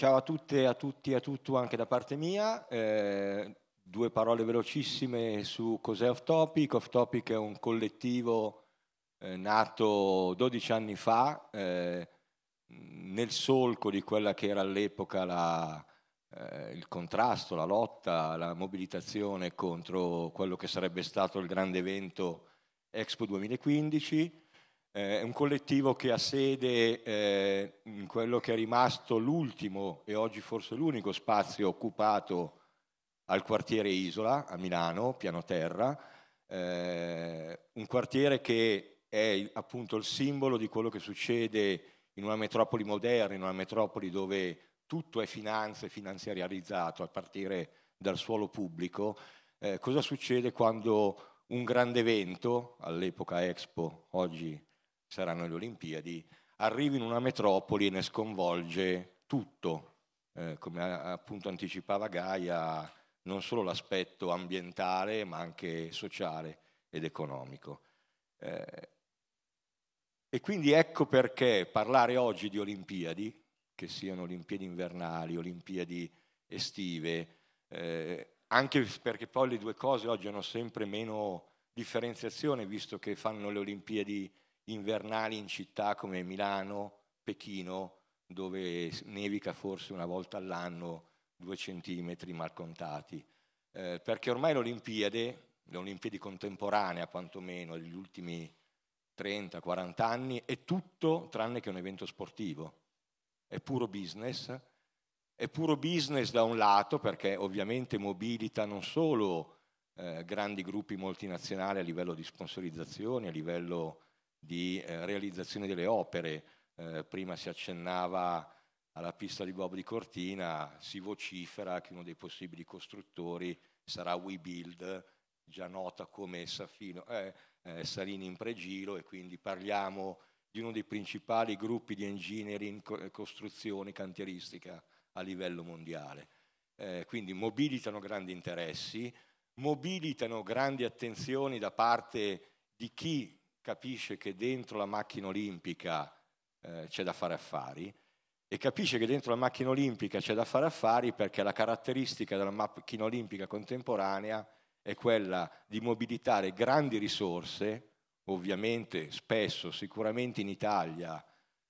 Ciao a tutte, a tutti e a tutto anche da parte mia. Eh, due parole velocissime su cos'è Off Topic. Off Topic è un collettivo eh, nato 12 anni fa eh, nel solco di quella che era all'epoca la, eh, il contrasto, la lotta, la mobilitazione contro quello che sarebbe stato il grande evento Expo 2015. Eh, è un collettivo che ha sede eh, in quello che è rimasto l'ultimo e oggi forse l'unico spazio occupato al quartiere Isola a Milano, piano terra, eh, un quartiere che è appunto il simbolo di quello che succede in una metropoli moderna, in una metropoli dove tutto è finanza e finanziarizzato a partire dal suolo pubblico. Eh, cosa succede quando un grande evento, all'epoca Expo, oggi saranno le Olimpiadi, arriva in una metropoli e ne sconvolge tutto, eh, come appunto anticipava Gaia, non solo l'aspetto ambientale ma anche sociale ed economico. Eh, e quindi ecco perché parlare oggi di Olimpiadi, che siano Olimpiadi invernali, Olimpiadi estive, eh, anche perché poi le due cose oggi hanno sempre meno differenziazione, visto che fanno le Olimpiadi invernali in città come Milano, Pechino, dove nevica forse una volta all'anno due centimetri mal contati. Eh, perché ormai l'Olimpiade, le Olimpiadi contemporanee quantomeno degli ultimi 30-40 anni, è tutto tranne che un evento sportivo. È puro business, è puro business da un lato perché ovviamente mobilita non solo eh, grandi gruppi multinazionali a livello di sponsorizzazione, a livello di eh, realizzazione delle opere. Eh, prima si accennava alla pista di Bob di Cortina, si vocifera che uno dei possibili costruttori sarà WeBuild, già nota come Safino, eh, eh, Salini in pregilo e quindi parliamo di uno dei principali gruppi di engineering, co- costruzione, cantieristica a livello mondiale. Eh, quindi mobilitano grandi interessi, mobilitano grandi attenzioni da parte di chi capisce che dentro la macchina olimpica eh, c'è da fare affari e capisce che dentro la macchina olimpica c'è da fare affari perché la caratteristica della macchina olimpica contemporanea è quella di mobilitare grandi risorse, ovviamente spesso, sicuramente in Italia,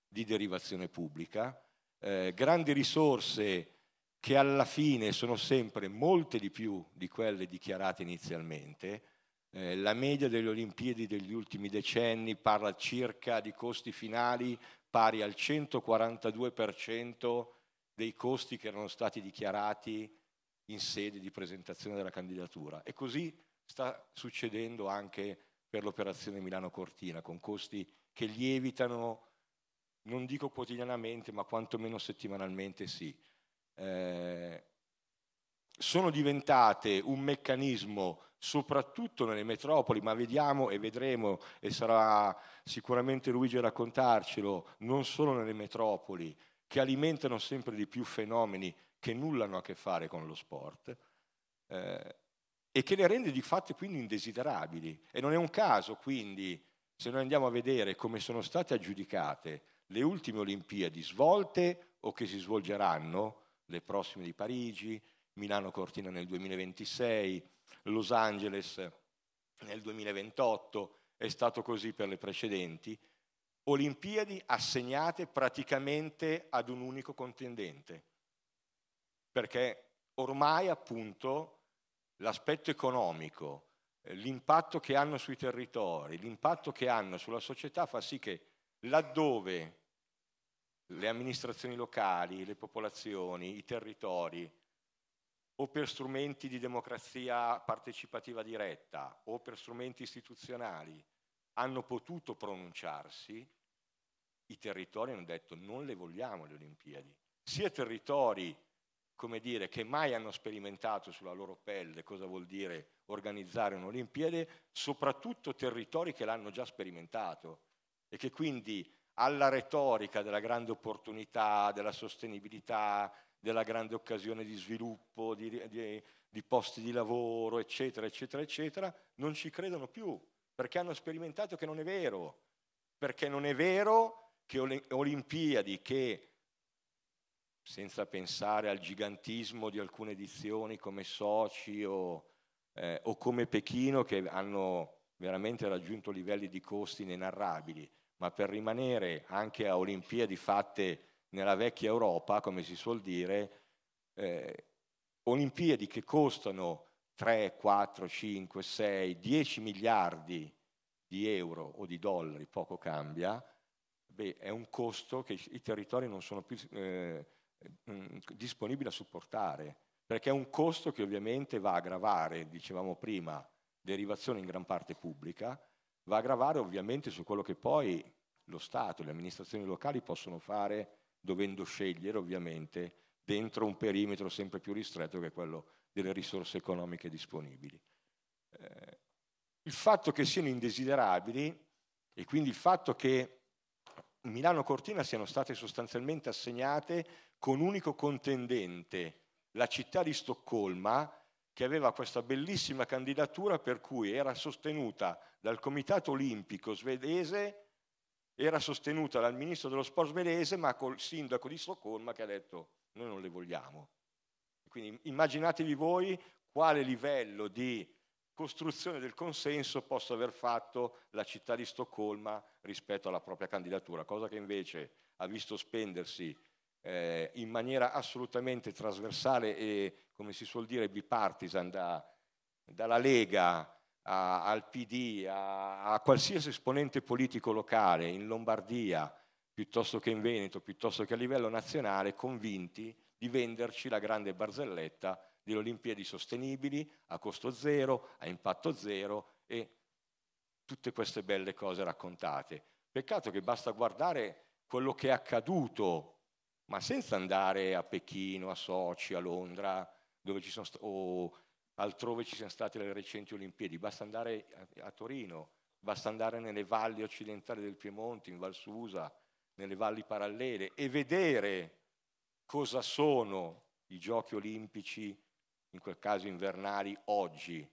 di derivazione pubblica, eh, grandi risorse che alla fine sono sempre molte di più di quelle dichiarate inizialmente, eh, la media delle Olimpiadi degli ultimi decenni parla circa di costi finali pari al 142% dei costi che erano stati dichiarati in sede di presentazione della candidatura. E così sta succedendo anche per l'operazione Milano Cortina, con costi che lievitano, non dico quotidianamente, ma quantomeno settimanalmente sì. Eh, sono diventate un meccanismo soprattutto nelle metropoli, ma vediamo e vedremo, e sarà sicuramente Luigi a raccontarcelo, non solo nelle metropoli, che alimentano sempre di più fenomeni che nulla hanno a che fare con lo sport, eh, e che le rende di fatto quindi indesiderabili. E non è un caso quindi, se noi andiamo a vedere come sono state aggiudicate le ultime Olimpiadi svolte o che si svolgeranno, le prossime di Parigi, Milano Cortina nel 2026, Los Angeles nel 2028, è stato così per le precedenti, Olimpiadi assegnate praticamente ad un unico contendente, perché ormai appunto l'aspetto economico, l'impatto che hanno sui territori, l'impatto che hanno sulla società fa sì che laddove le amministrazioni locali, le popolazioni, i territori o per strumenti di democrazia partecipativa diretta o per strumenti istituzionali hanno potuto pronunciarsi, i territori hanno detto non le vogliamo le Olimpiadi. Sia territori, come dire, che mai hanno sperimentato sulla loro pelle cosa vuol dire organizzare un'Olimpiade, soprattutto territori che l'hanno già sperimentato e che quindi alla retorica della grande opportunità, della sostenibilità, della grande occasione di sviluppo, di, di, di posti di lavoro, eccetera, eccetera, eccetera, non ci credono più, perché hanno sperimentato che non è vero, perché non è vero che Olimpiadi che senza pensare al gigantismo di alcune edizioni come Sochi o, eh, o come Pechino che hanno veramente raggiunto livelli di costi inenarrabili, ma per rimanere anche a Olimpiadi fatte nella vecchia Europa, come si suol dire, eh, Olimpiadi che costano 3, 4, 5, 6, 10 miliardi di euro o di dollari, poco cambia, beh, è un costo che i territori non sono più eh, mm, disponibili a supportare, perché è un costo che ovviamente va a gravare, dicevamo prima, derivazione in gran parte pubblica, va a gravare ovviamente su quello che poi lo Stato, le amministrazioni locali possono fare dovendo scegliere ovviamente dentro un perimetro sempre più ristretto che è quello delle risorse economiche disponibili. Eh, il fatto che siano indesiderabili e quindi il fatto che Milano Cortina siano state sostanzialmente assegnate con unico contendente la città di Stoccolma che aveva questa bellissima candidatura per cui era sostenuta dal Comitato Olimpico svedese, era sostenuta dal Ministro dello Sport svedese, ma col sindaco di Stoccolma che ha detto noi non le vogliamo. Quindi immaginatevi voi quale livello di costruzione del consenso possa aver fatto la città di Stoccolma rispetto alla propria candidatura, cosa che invece ha visto spendersi eh, in maniera assolutamente trasversale e, come si suol dire, bipartisan, da, dalla Lega a, al PD, a, a qualsiasi esponente politico locale in Lombardia, piuttosto che in Veneto, piuttosto che a livello nazionale, convinti di venderci la grande barzelletta delle Olimpiadi sostenibili, a costo zero, a impatto zero e tutte queste belle cose raccontate. Peccato che basta guardare quello che è accaduto, ma senza andare a Pechino, a Sochi, a Londra, dove ci sono st- o altrove ci siano state le recenti Olimpiadi, basta andare a, Torino, basta andare nelle valli occidentali del Piemonte, in Val Susa, nelle valli parallele e vedere cosa sono i giochi olimpici in quel caso invernali, oggi,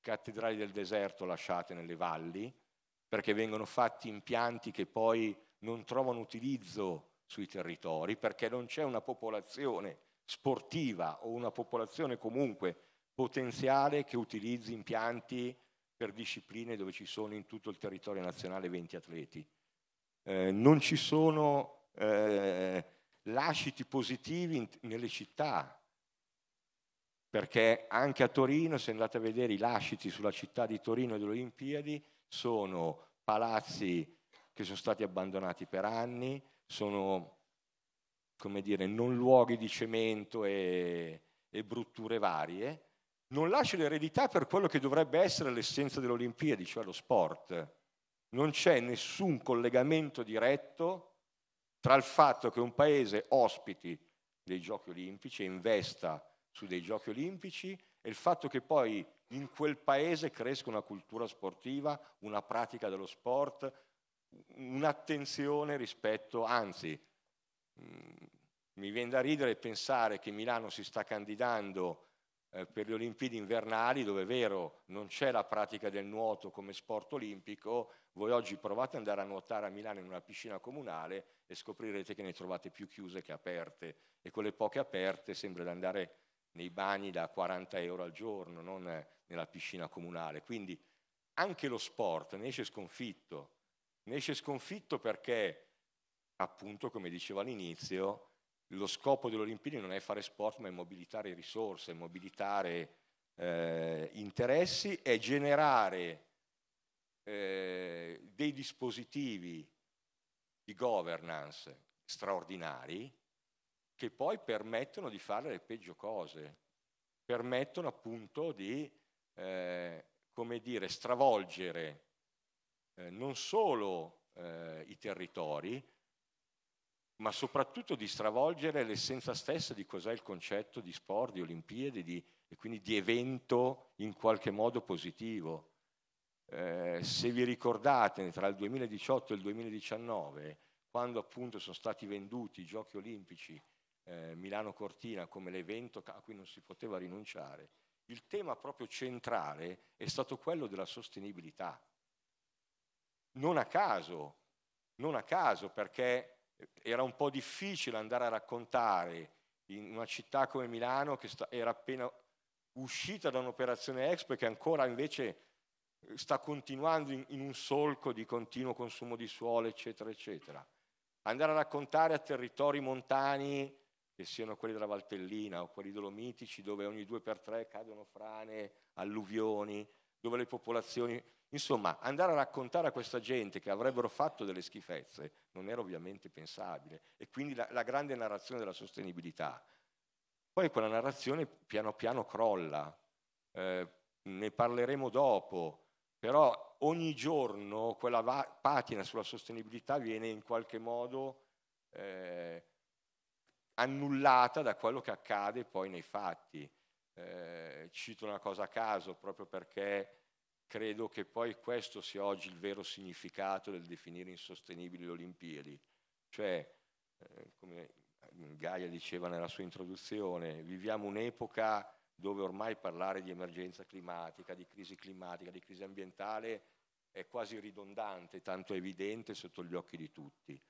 cattedrali del deserto lasciate nelle valli, perché vengono fatti impianti che poi non trovano utilizzo sui territori, perché non c'è una popolazione sportiva o una popolazione comunque potenziale che utilizzi impianti per discipline dove ci sono in tutto il territorio nazionale 20 atleti. Eh, non ci sono eh, lasciti positivi in, nelle città, perché anche a Torino, se andate a vedere i lasciti sulla città di Torino delle Olimpiadi, sono palazzi che sono stati abbandonati per anni, sono, come dire, non luoghi di cemento e, e brutture varie, non lascia l'eredità per quello che dovrebbe essere l'essenza delle Olimpiadi, cioè lo sport. Non c'è nessun collegamento diretto tra il fatto che un paese ospiti dei giochi olimpici e investa su dei giochi olimpici e il fatto che poi in quel paese cresca una cultura sportiva, una pratica dello sport, un'attenzione rispetto, anzi, mm, mi viene da ridere pensare che Milano si sta candidando eh, per le Olimpiadi invernali, dove è vero non c'è la pratica del nuoto come sport olimpico, voi oggi provate ad andare a nuotare a Milano in una piscina comunale e scoprirete che ne trovate più chiuse che aperte e quelle poche aperte sembra di andare nei bagni da 40 euro al giorno, non nella piscina comunale. Quindi anche lo sport ne esce sconfitto, ne esce sconfitto perché, appunto, come dicevo all'inizio, lo scopo delle Olimpiadi non è fare sport, ma è mobilitare risorse, mobilitare eh, interessi e generare eh, dei dispositivi di governance straordinari che poi permettono di fare le peggio cose, permettono appunto di, eh, come dire, stravolgere eh, non solo eh, i territori, ma soprattutto di stravolgere l'essenza stessa di cos'è il concetto di sport, di Olimpiadi di, e quindi di evento in qualche modo positivo. Eh, se vi ricordate, tra il 2018 e il 2019, quando appunto sono stati venduti i giochi olimpici eh, Milano Cortina come l'evento a cui non si poteva rinunciare, il tema proprio centrale è stato quello della sostenibilità. Non a caso, non a caso perché era un po' difficile andare a raccontare in una città come Milano che era appena uscita da un'operazione Expo e che ancora invece sta continuando in, in un solco di continuo consumo di suolo, eccetera, eccetera. Andare a raccontare a territori montani, che siano quelli della Valtellina o quelli dolomitici, dove ogni due per tre cadono frane, alluvioni, dove le popolazioni... Insomma, andare a raccontare a questa gente che avrebbero fatto delle schifezze non era ovviamente pensabile. E quindi la, la grande narrazione della sostenibilità. Poi quella narrazione piano piano crolla. Eh, ne parleremo dopo, però ogni giorno quella va- patina sulla sostenibilità viene in qualche modo eh, annullata da quello che accade poi nei fatti. Eh, cito una cosa a caso proprio perché credo che poi questo sia oggi il vero significato del definire insostenibili le Olimpiadi. Cioè, eh, come Gaia diceva nella sua introduzione, viviamo un'epoca dove ormai parlare di emergenza climatica, di crisi climatica, di crisi ambientale è quasi ridondante, tanto evidente sotto gli occhi di tutti.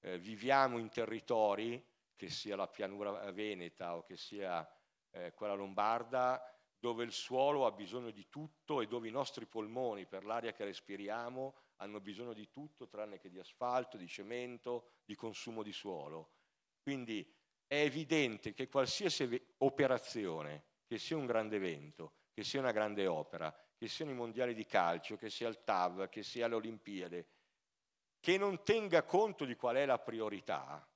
Eh, viviamo in territori, che sia la pianura veneta o che sia eh, quella lombarda, dove il suolo ha bisogno di tutto e dove i nostri polmoni, per l'aria che respiriamo, hanno bisogno di tutto tranne che di asfalto, di cemento, di consumo di suolo. Quindi è evidente che qualsiasi operazione che sia un grande evento, che sia una grande opera, che siano i mondiali di calcio, che sia il TAV, che sia le Olimpiadi, che non tenga conto di qual è la priorità,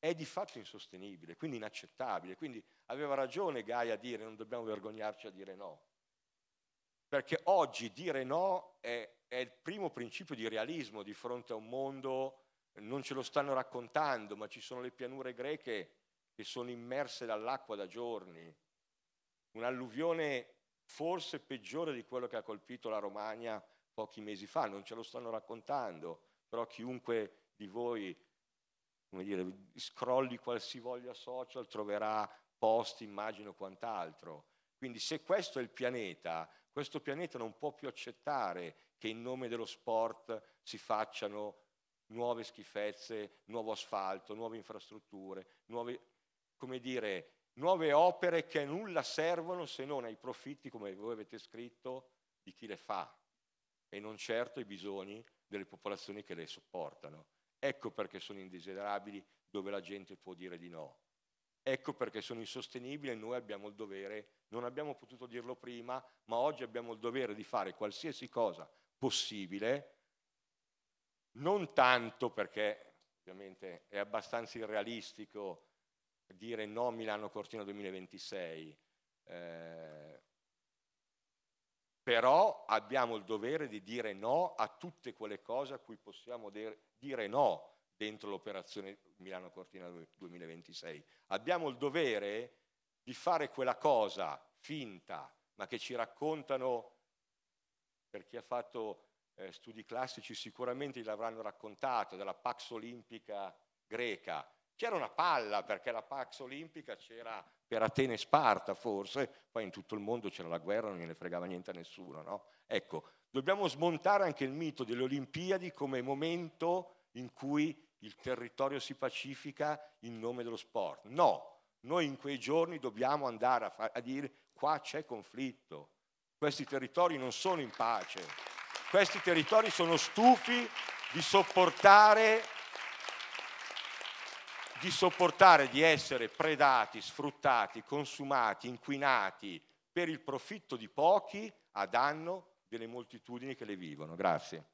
è di fatto insostenibile, quindi inaccettabile. Quindi aveva ragione Gaia a dire non dobbiamo vergognarci a dire no. Perché oggi dire no è, è il primo principio di realismo di fronte a un mondo, non ce lo stanno raccontando, ma ci sono le pianure greche che sono immerse dall'acqua da giorni, un'alluvione forse peggiore di quello che ha colpito la Romagna pochi mesi fa, non ce lo stanno raccontando, però chiunque di voi come dire, scrolli qualsivoglia social troverà post, immagino quant'altro. Quindi se questo è il pianeta, questo pianeta non può più accettare che in nome dello sport si facciano nuove schifezze, nuovo asfalto, nuove infrastrutture, nuove, dire, nuove opere che a nulla servono se non ai profitti, come voi avete scritto, di chi le fa e non certo ai bisogni delle popolazioni che le sopportano. Ecco perché sono indesiderabili dove la gente può dire di no. Ecco perché sono insostenibili e noi abbiamo il dovere, non abbiamo potuto dirlo prima, ma oggi abbiamo il dovere di fare qualsiasi cosa possibile, non tanto perché ovviamente è abbastanza irrealistico dire no Milano Cortina 2026, eh, però abbiamo il dovere di dire no a tutte quelle cose a cui possiamo dire no dentro l'operazione Milano Cortina 2026. Abbiamo il dovere di fare quella cosa finta, ma che ci raccontano, per chi ha fatto eh, studi classici sicuramente l'avranno raccontato, della Pax Olimpica greca, c'era una palla perché la Pax Olimpica c'era per Atene e Sparta forse, poi in tutto il mondo c'era la guerra, non gliene fregava niente a nessuno. No? Ecco, dobbiamo smontare anche il mito delle Olimpiadi come momento in cui il territorio si pacifica in nome dello sport. No, noi in quei giorni dobbiamo andare a, fa- a dire qua c'è conflitto, questi territori non sono in pace, questi territori sono stufi di sopportare di sopportare di essere predati, sfruttati, consumati, inquinati per il profitto di pochi a danno delle moltitudini che le vivono. Grazie.